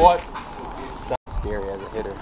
What? Sounds scary as a hitter.